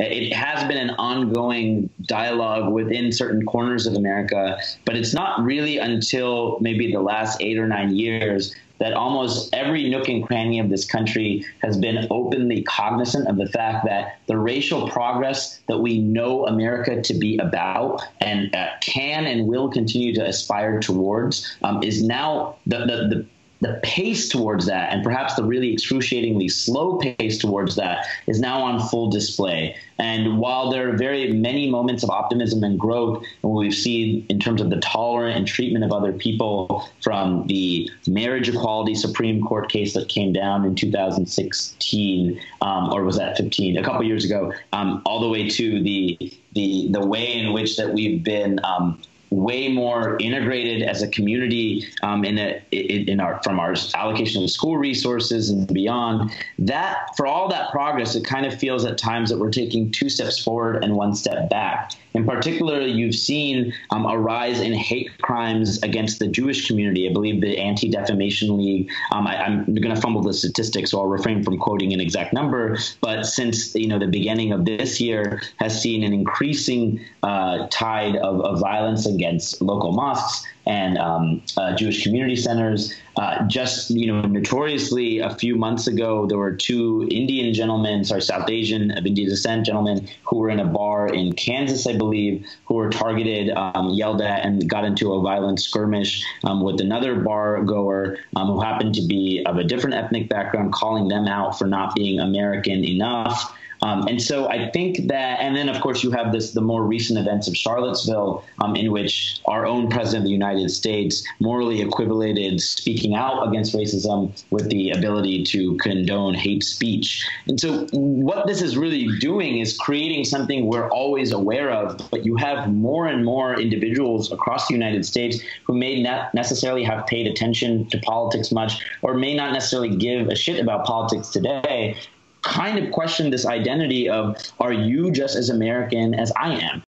it has been an ongoing dialogue within certain corners of America, but it's not really until maybe the last eight or nine years that almost every nook and cranny of this country has been openly cognizant of the fact that the racial progress that we know America to be about and uh, can and will continue to aspire towards um, is now the, the, the the pace towards that, and perhaps the really excruciatingly slow pace towards that, is now on full display. And while there are very many moments of optimism and growth, and what we've seen in terms of the tolerant and treatment of other people, from the marriage equality Supreme Court case that came down in 2016, um, or was that 15, a couple years ago, um, all the way to the the the way in which that we've been um, way more integrated as a community um, in, a, in our from our allocation of school resources and beyond. That for all that progress, it kind of feels at times that we're taking two steps forward and one step back. In particular, you've seen um, a rise in hate crimes against the Jewish community. I believe the Anti Defamation League. Um, I, am going to fumble the statistics, so I'll refrain from quoting an exact number. But since you know the beginning of this year, has seen an increasing uh, tide of, of violence against local mosques and um, uh, Jewish community centers. Uh, just you know, notoriously, a few months ago, there were two Indian gentlemen, sorry, South Asian of Indian descent gentlemen, who were in a bar in Kansas, I believe, who were targeted, um, yelled at, and got into a violent skirmish um, with another bar goer um, who happened to be of a different ethnic background, calling them out for not being American enough. Um, and so I think that, and then of course you have this the more recent events of Charlottesville, um, in which our own president of the United States morally equivalated speaking out against racism with the ability to condone hate speech. And so what this is really doing is creating something we're always aware of, but you have more and more individuals across the United States who may not necessarily have paid attention to politics much or may not necessarily give a shit about politics today kind of question this identity of are you just as American as I am?